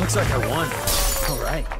Looks like I won. All right.